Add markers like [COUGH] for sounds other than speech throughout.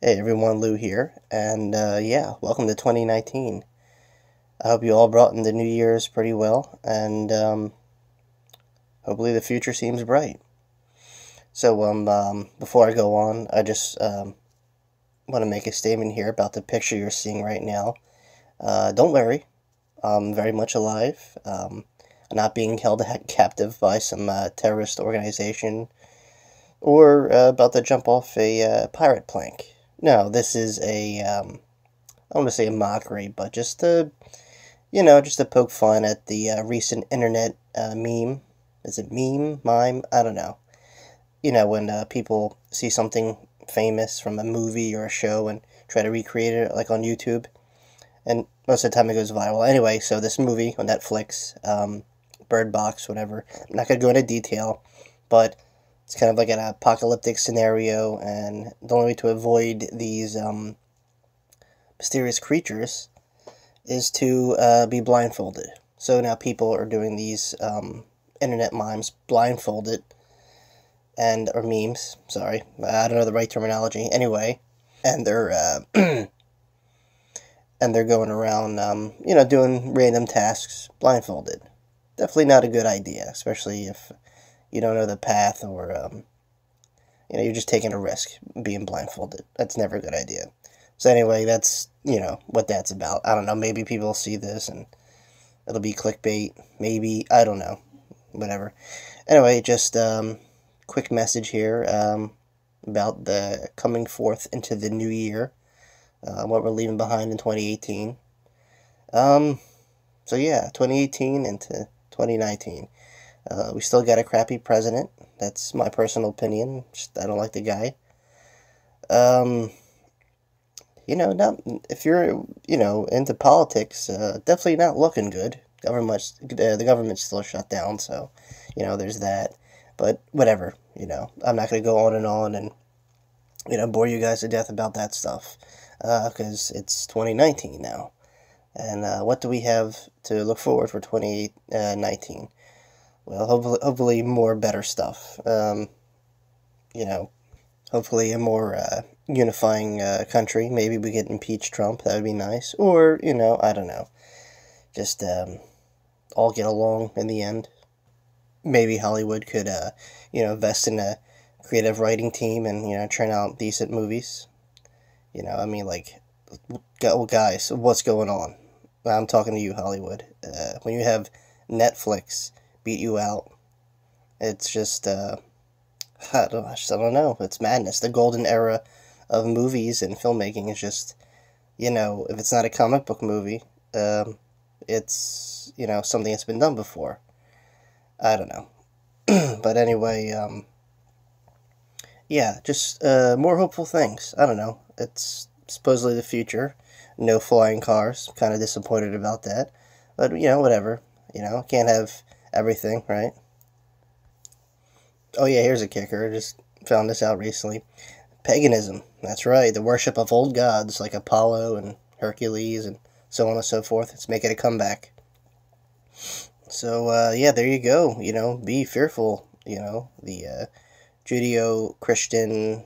Hey everyone, Lou here, and uh, yeah, welcome to 2019. I hope you all brought in the New Year's pretty well, and um, hopefully the future seems bright. So, um, um, before I go on, I just um, want to make a statement here about the picture you're seeing right now. Uh, don't worry, I'm very much alive. Um, I'm not being held captive by some uh, terrorist organization or uh, about to jump off a uh, pirate plank. No, this is a, um, I want to say a mockery, but just a, you know, just to poke fun at the uh, recent internet uh, meme. Is it meme? Mime? I don't know. You know, when uh, people see something famous from a movie or a show and try to recreate it, like on YouTube. And most of the time it goes viral. Anyway, so this movie on Netflix, um, Bird Box, whatever. I'm not going to go into detail, but it's kind of like an apocalyptic scenario, and the only way to avoid these um, mysterious creatures is to uh, be blindfolded. So now people are doing these um, internet mimes blindfolded, and or memes. Sorry, I don't know the right terminology. Anyway, and they're uh, [CLEARS THROAT] and they're going around, um, you know, doing random tasks blindfolded. Definitely not a good idea, especially if you don't know the path or um, you know you're just taking a risk being blindfolded. That's never a good idea. So anyway that's you know what that's about. I don't know. Maybe people see this and it'll be clickbait. Maybe. I don't know. Whatever. Anyway just um, quick message here um, about the coming forth into the new year uh, what we're leaving behind in 2018 um so yeah 2018 into 2019 uh, we still got a crappy president. That's my personal opinion. Just, I don't like the guy. Um, you know, not if you're you know into politics, uh, definitely not looking good. Government, uh, the government's still shut down, so you know there's that. But whatever, you know, I'm not gonna go on and on and you know bore you guys to death about that stuff because uh, it's 2019 now. And uh, what do we have to look forward for 2019? Well, hopefully, hopefully more better stuff. Um, you know, hopefully a more uh, unifying uh, country. Maybe we get impeach Trump. That would be nice. Or you know, I don't know, just um, all get along in the end. Maybe Hollywood could, uh, you know, invest in a creative writing team and you know turn out decent movies. You know, I mean, like, guys, what's going on? I'm talking to you, Hollywood. Uh, when you have Netflix beat you out. It's just, uh, [SIGHS] I don't, I just, I don't know. It's madness. The golden era of movies and filmmaking is just, you know, if it's not a comic book movie, um, it's, you know, something that's been done before. I don't know. [CLEARS THROAT] but anyway, um, yeah, just uh, more hopeful things. I don't know. It's supposedly the future. No flying cars. Kind of disappointed about that. But, you know, whatever. You know, can't have everything, right? Oh yeah, here's a kicker. I just found this out recently. Paganism. That's right. The worship of old gods like Apollo and Hercules and so on and so forth. It's making it a comeback. So uh, yeah, there you go. You know, be fearful. You know, the uh, Judeo-Christian,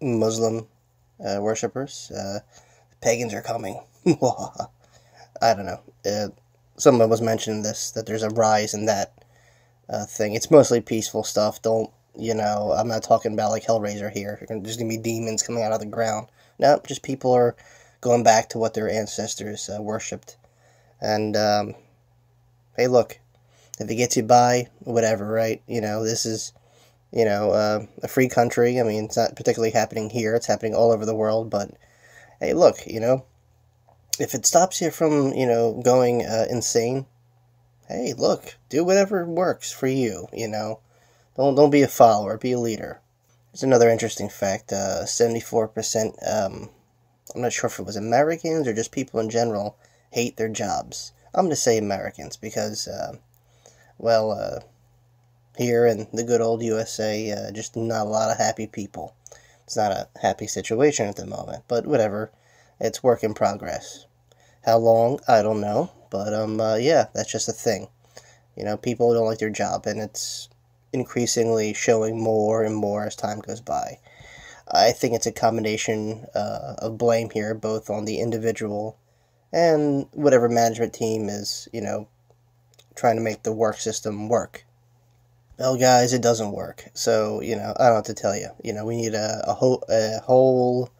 Muslim uh, worshippers. Uh, pagans are coming. [LAUGHS] I don't know. Someone was mentioning this that there's a rise in that uh, thing. It's mostly peaceful stuff. Don't you know? I'm not talking about like Hellraiser here. There's gonna be demons coming out of the ground. No, just people are going back to what their ancestors uh, worshipped. And um, hey, look, if it gets you by, whatever, right? You know, this is you know uh, a free country. I mean, it's not particularly happening here. It's happening all over the world. But hey, look, you know, if it stops you from, you know, going uh, insane, hey, look, do whatever works for you, you know. Don't, don't be a follower, be a leader. There's another interesting fact, uh, 74%, um, I'm not sure if it was Americans or just people in general, hate their jobs. I'm going to say Americans because, uh, well, uh, here in the good old USA, uh, just not a lot of happy people. It's not a happy situation at the moment, but whatever it's work in progress. How long? I don't know. But um, uh, yeah, that's just a thing. You know, people don't like their job, and it's increasingly showing more and more as time goes by. I think it's a combination uh, of blame here, both on the individual and whatever management team is, you know, trying to make the work system work. Well, guys, it doesn't work. So, you know, I don't have to tell you. You know, we need a, a, whole, a whole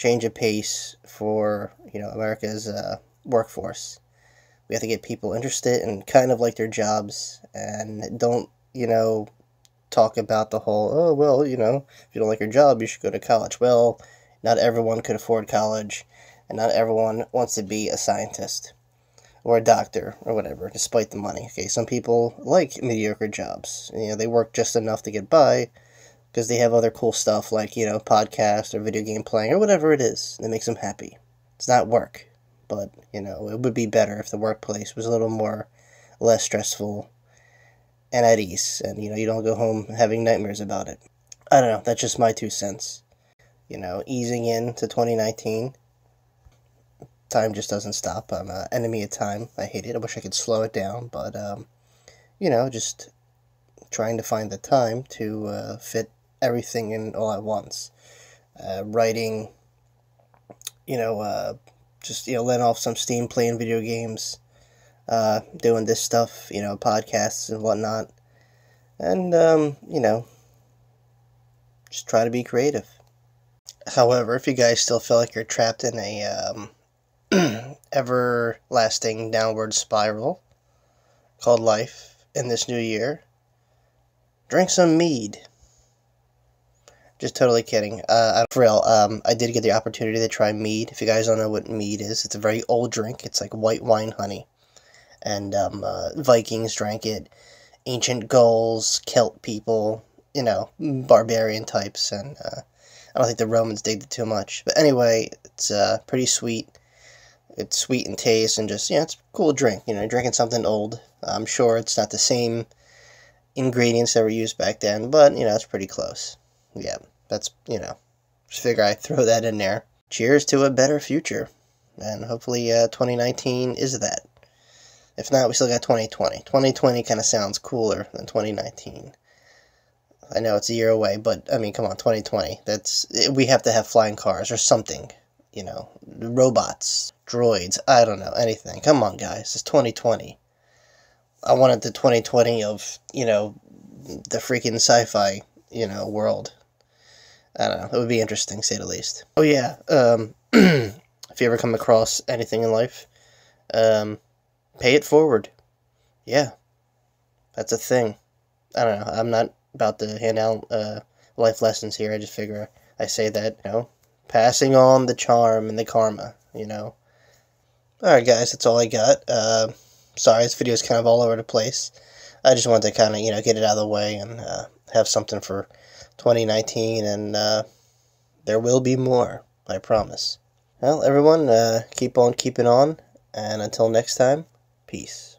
change of pace for, you know, America's uh, workforce. We have to get people interested and kind of like their jobs and don't, you know, talk about the whole, oh, well, you know, if you don't like your job, you should go to college. Well, not everyone could afford college, and not everyone wants to be a scientist or a doctor or whatever, despite the money. Okay, some people like mediocre jobs. You know, they work just enough to get by because they have other cool stuff like, you know, podcast or video game playing or whatever it is that makes them happy. It's not work, but, you know, it would be better if the workplace was a little more less stressful and at ease and, you know, you don't go home having nightmares about it. I don't know, that's just my two cents. You know, easing into 2019 time just doesn't stop. I'm an enemy of time. I hate it. I wish I could slow it down, but um, you know, just trying to find the time to uh, fit everything in all at once. Uh, writing, you know, uh, just you know, letting off some steam, playing video games, uh, doing this stuff, you know, podcasts and whatnot, and um, you know, just try to be creative. However, if you guys still feel like you're trapped in a um, [CLEARS THROAT] everlasting downward spiral called life in this new year, drink some mead. Just totally kidding. Uh, for real, um, I did get the opportunity to try mead. If you guys don't know what mead is, it's a very old drink. It's like white wine honey. And um, uh, Vikings drank it, ancient Gauls, Celt people, you know, barbarian types. And uh, I don't think the Romans digged it too much. But anyway, it's uh, pretty sweet it's sweet in taste and just, yeah, it's a cool drink. You know, drinking something old. I'm sure it's not the same ingredients that were used back then, but, you know, it's pretty close. Yeah, that's, you know, just figure I throw that in there. Cheers to a better future. And hopefully uh, 2019 is that. If not, we still got 2020. 2020 kind of sounds cooler than 2019. I know it's a year away, but I mean, come on, 2020. That's we have to have flying cars or something you know, robots, droids, I don't know, anything. Come on, guys, it's 2020. I wanted the 2020 of, you know, the freaking sci fi, you know, world. I don't know, it would be interesting, say the least. Oh, yeah, um, [CLEARS THROAT] if you ever come across anything in life, um, pay it forward. Yeah, that's a thing. I don't know, I'm not about to hand out, uh, life lessons here, I just figure I say that, you know, passing on the charm and the karma, you know. Alright, guys, that's all I got. Uh, sorry, this video is kind of all over the place. I just wanted to kind of, you know, get it out of the way and uh, have something for 2019, and uh, there will be more, I promise. Well, everyone, uh, keep on keeping on, and until next time, peace.